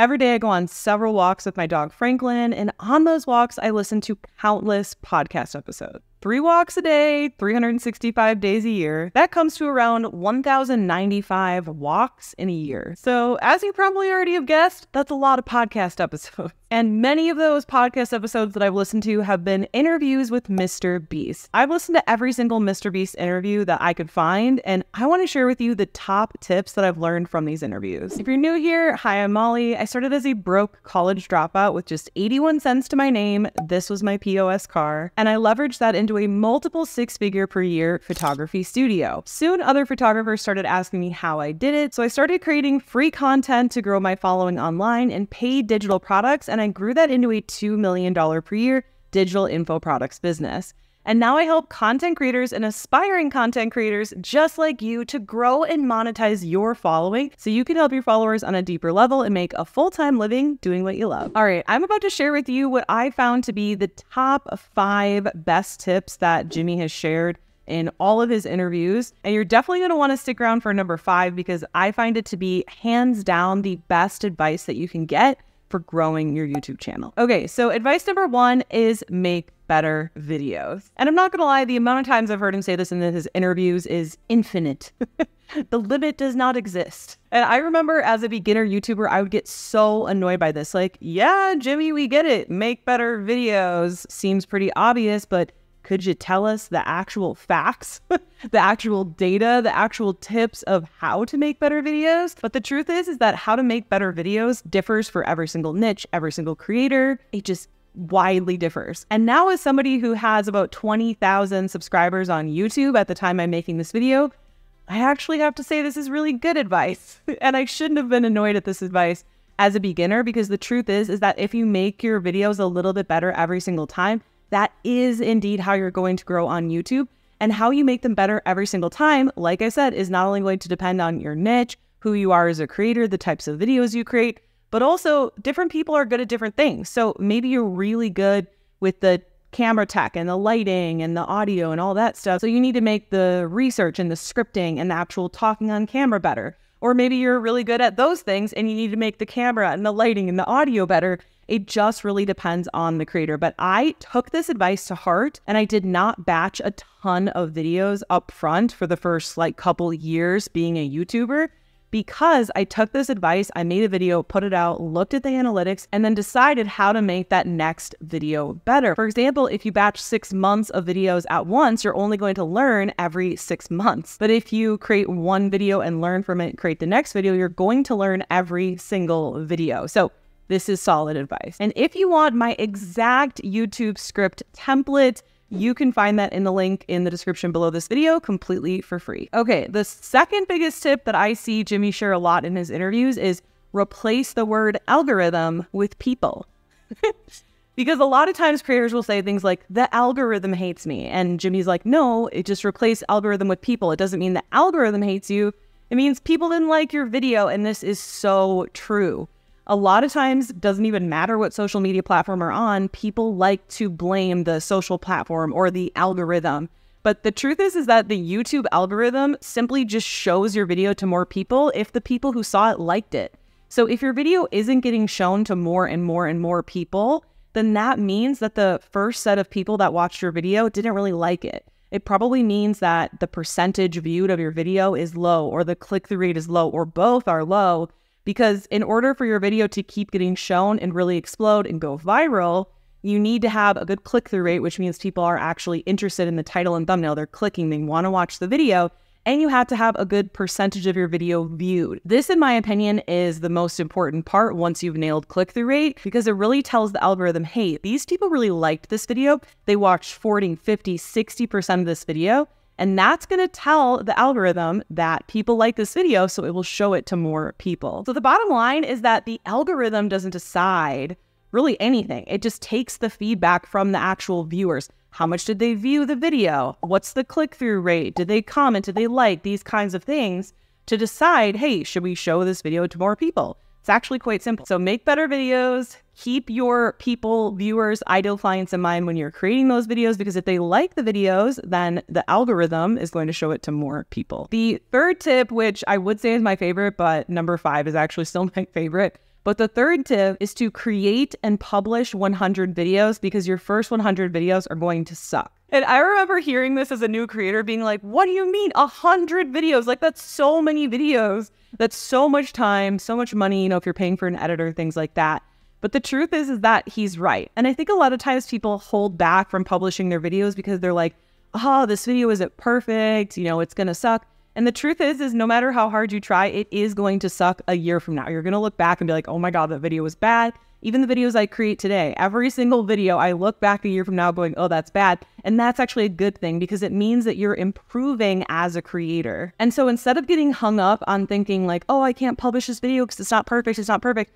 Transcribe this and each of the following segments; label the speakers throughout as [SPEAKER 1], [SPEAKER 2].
[SPEAKER 1] Every day I go on several walks with my dog Franklin, and on those walks, I listen to countless podcast episodes. Three walks a day, 365 days a year. That comes to around 1,095 walks in a year. So, as you probably already have guessed, that's a lot of podcast episodes. And many of those podcast episodes that I've listened to have been interviews with Mr. Beast. I've listened to every single Mr. Beast interview that I could find, and I want to share with you the top tips that I've learned from these interviews. If you're new here, hi, I'm Molly. I started as a broke college dropout with just 81 cents to my name. This was my POS car, and I leveraged that into a multiple six figure per year photography studio. Soon, other photographers started asking me how I did it, so I started creating free content to grow my following online and paid digital products and and I grew that into a $2 million per year digital info products business. And now I help content creators and aspiring content creators just like you to grow and monetize your following so you can help your followers on a deeper level and make a full time living doing what you love. All right, I'm about to share with you what I found to be the top five best tips that Jimmy has shared in all of his interviews. And you're definitely going to want to stick around for number five because I find it to be hands down the best advice that you can get for growing your YouTube channel. Okay, so advice number one is make better videos. And I'm not gonna lie, the amount of times I've heard him say this in his interviews is infinite. the limit does not exist. And I remember as a beginner YouTuber, I would get so annoyed by this. Like, yeah, Jimmy, we get it. Make better videos seems pretty obvious, but could you tell us the actual facts, the actual data, the actual tips of how to make better videos? But the truth is, is that how to make better videos differs for every single niche, every single creator. It just widely differs. And now as somebody who has about 20,000 subscribers on YouTube at the time I'm making this video, I actually have to say this is really good advice. and I shouldn't have been annoyed at this advice as a beginner because the truth is is that if you make your videos a little bit better every single time, that is indeed how you're going to grow on YouTube. And how you make them better every single time, like I said, is not only going to depend on your niche, who you are as a creator, the types of videos you create, but also different people are good at different things. So maybe you're really good with the camera tech and the lighting and the audio and all that stuff. So you need to make the research and the scripting and the actual talking on camera better. Or maybe you're really good at those things and you need to make the camera and the lighting and the audio better. It just really depends on the creator. But I took this advice to heart and I did not batch a ton of videos up front for the first like couple years being a YouTuber because I took this advice, I made a video, put it out, looked at the analytics, and then decided how to make that next video better. For example, if you batch six months of videos at once, you're only going to learn every six months. But if you create one video and learn from it, create the next video, you're going to learn every single video. So this is solid advice. And if you want my exact YouTube script template, you can find that in the link in the description below this video completely for free. Okay, the second biggest tip that I see Jimmy share a lot in his interviews is replace the word algorithm with people. because a lot of times creators will say things like, the algorithm hates me. And Jimmy's like, no, it just replace algorithm with people. It doesn't mean the algorithm hates you. It means people didn't like your video. And this is so true a lot of times doesn't even matter what social media platform are on people like to blame the social platform or the algorithm. But the truth is is that the youtube algorithm simply just shows your video to more people if the people who saw it liked it. So if your video isn't getting shown to more and more and more people then that means that the first set of people that watched your video didn't really like it. It probably means that the percentage viewed of your video is low or the click-through rate is low or both are low because in order for your video to keep getting shown and really explode and go viral, you need to have a good click through rate, which means people are actually interested in the title and thumbnail. They're clicking, they want to watch the video, and you have to have a good percentage of your video viewed. This, in my opinion, is the most important part once you've nailed click through rate because it really tells the algorithm, hey, these people really liked this video. They watched 40, 50, 60% of this video. And that's going to tell the algorithm that people like this video, so it will show it to more people. So the bottom line is that the algorithm doesn't decide really anything. It just takes the feedback from the actual viewers. How much did they view the video? What's the click through rate? Did they comment? Did they like? These kinds of things to decide, hey, should we show this video to more people? It's actually quite simple. So make better videos, keep your people, viewers, ideal clients in mind when you're creating those videos because if they like the videos, then the algorithm is going to show it to more people. The third tip, which I would say is my favorite, but number five is actually still my favorite, But the third tip is to create and publish 100 videos because your first 100 videos are going to suck. And I remember hearing this as a new creator being like, what do you mean A 100 videos? Like, that's so many videos. That's so much time, so much money, you know, if you're paying for an editor, things like that. But the truth is, is that he's right. And I think a lot of times people hold back from publishing their videos because they're like, oh, this video isn't perfect, you know, it's going to suck. And the truth is, is no matter how hard you try, it is going to suck a year from now. You're going to look back and be like, oh my God, that video was bad. Even the videos I create today, every single video, I look back a year from now going, oh, that's bad. And that's actually a good thing because it means that you're improving as a creator. And so instead of getting hung up on thinking like, oh, I can't publish this video because it's not perfect, it's not perfect,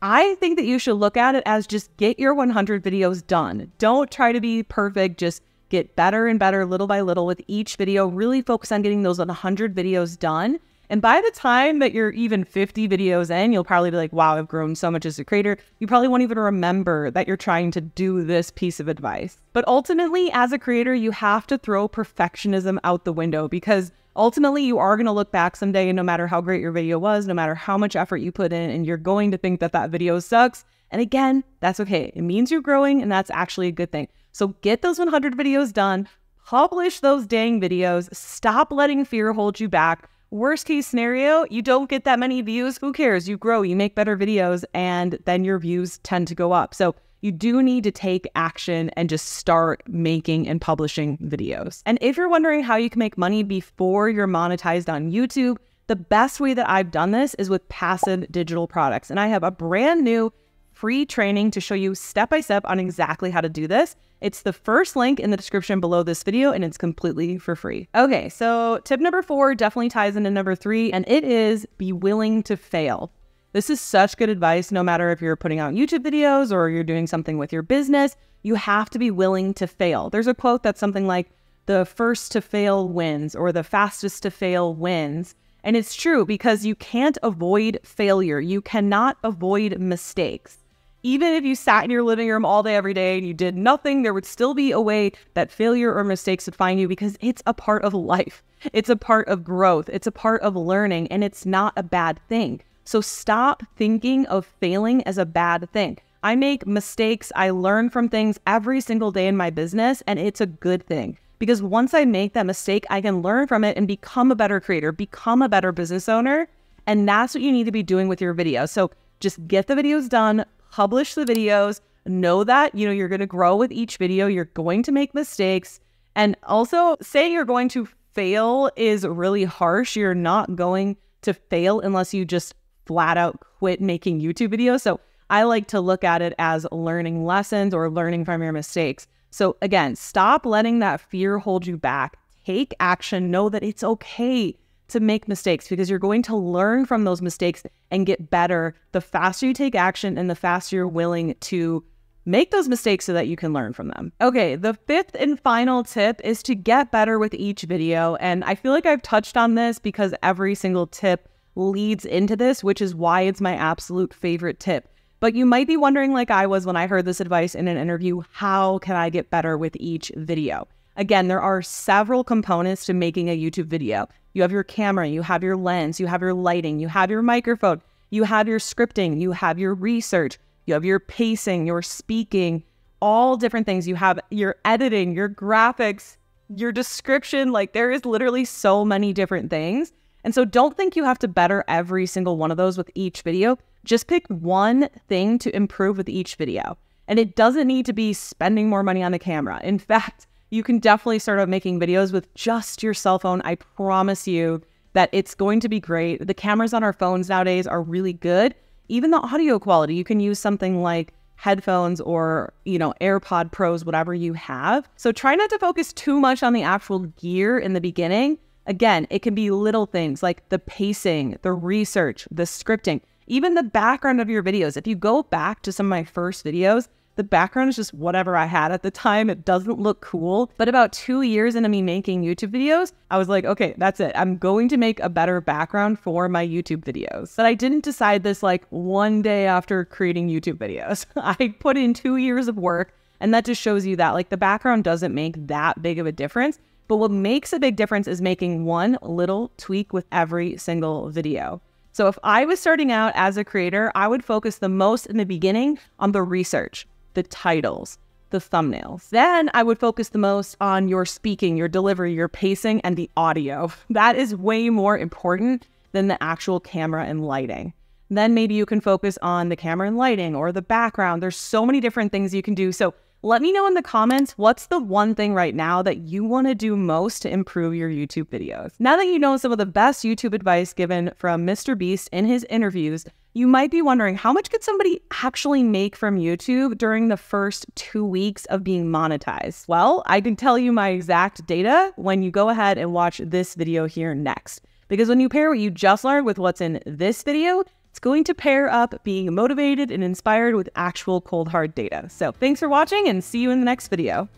[SPEAKER 1] I think that you should look at it as just get your 100 videos done. Don't try to be perfect, just get better and better little by little with each video. Really focus on getting those 100 videos done. And by the time that you're even 50 videos in, you'll probably be like, wow, I've grown so much as a creator. You probably won't even remember that you're trying to do this piece of advice. But ultimately, as a creator, you have to throw perfectionism out the window because ultimately you are going to look back someday and no matter how great your video was, no matter how much effort you put in, and you're going to think that that video sucks. And again, that's okay. It means you're growing and that's actually a good thing. So get those 100 videos done, publish those dang videos, stop letting fear hold you back. Worst case scenario, you don't get that many views. Who cares? You grow, you make better videos, and then your views tend to go up. So you do need to take action and just start making and publishing videos. And if you're wondering how you can make money before you're monetized on YouTube, the best way that I've done this is with passive digital products. And I have a brand new free training to show you step by step on exactly how to do this. It's the first link in the description below this video and it's completely for free. Okay, so tip number four definitely ties into number three, and it is be willing to fail. This is such good advice no matter if you're putting out YouTube videos or you're doing something with your business. You have to be willing to fail. There's a quote that's something like, the first to fail wins or the fastest to fail wins. And it's true because you can't avoid failure. You cannot avoid mistakes even if you sat in your living room all day, every day, and you did nothing, there would still be a way that failure or mistakes would find you because it's a part of life. It's a part of growth. It's a part of learning, and it's not a bad thing. So stop thinking of failing as a bad thing. I make mistakes. I learn from things every single day in my business, and it's a good thing because once I make that mistake, I can learn from it and become a better creator, become a better business owner. And that's what you need to be doing with your videos. So just get the videos done, publish the videos, know that, you know, you're going to grow with each video, you're going to make mistakes. And also saying you're going to fail is really harsh. You're not going to fail unless you just flat out quit making YouTube videos. So I like to look at it as learning lessons or learning from your mistakes. So again, stop letting that fear hold you back. Take action. Know that it's okay to make mistakes because you're going to learn from those mistakes and get better the faster you take action and the faster you're willing to make those mistakes so that you can learn from them. Okay, the fifth and final tip is to get better with each video. And I feel like I've touched on this because every single tip leads into this, which is why it's my absolute favorite tip. But you might be wondering, like I was when I heard this advice in an interview, how can I get better with each video? Again, there are several components to making a YouTube video. You have your camera, you have your lens, you have your lighting, you have your microphone, you have your scripting, you have your research, you have your pacing, your speaking, all different things. You have your editing, your graphics, your description. Like there is literally so many different things. And so don't think you have to better every single one of those with each video. Just pick one thing to improve with each video. And it doesn't need to be spending more money on the camera. In fact, you can definitely start out making videos with just your cell phone. I promise you that it's going to be great. The cameras on our phones nowadays are really good. Even the audio quality, you can use something like headphones or, you know, AirPod Pros, whatever you have. So try not to focus too much on the actual gear in the beginning. Again, it can be little things like the pacing, the research, the scripting, even the background of your videos. If you go back to some of my first videos, the background is just whatever I had at the time. It doesn't look cool. But about two years into me making YouTube videos, I was like, okay, that's it. I'm going to make a better background for my YouTube videos. But I didn't decide this like one day after creating YouTube videos. I put in two years of work. And that just shows you that like the background doesn't make that big of a difference. But what makes a big difference is making one little tweak with every single video. So if I was starting out as a creator, I would focus the most in the beginning on the research, the titles, the thumbnails. Then I would focus the most on your speaking, your delivery, your pacing, and the audio. That is way more important than the actual camera and lighting. Then maybe you can focus on the camera and lighting or the background. There's so many different things you can do. So let me know in the comments what's the one thing right now that you want to do most to improve your YouTube videos. Now that you know some of the best YouTube advice given from Mr. Beast in his interviews, you might be wondering how much could somebody actually make from YouTube during the first two weeks of being monetized? Well, I can tell you my exact data when you go ahead and watch this video here next. Because when you pair what you just learned with what's in this video, it's going to pair up being motivated and inspired with actual cold hard data. So thanks for watching and see you in the next video.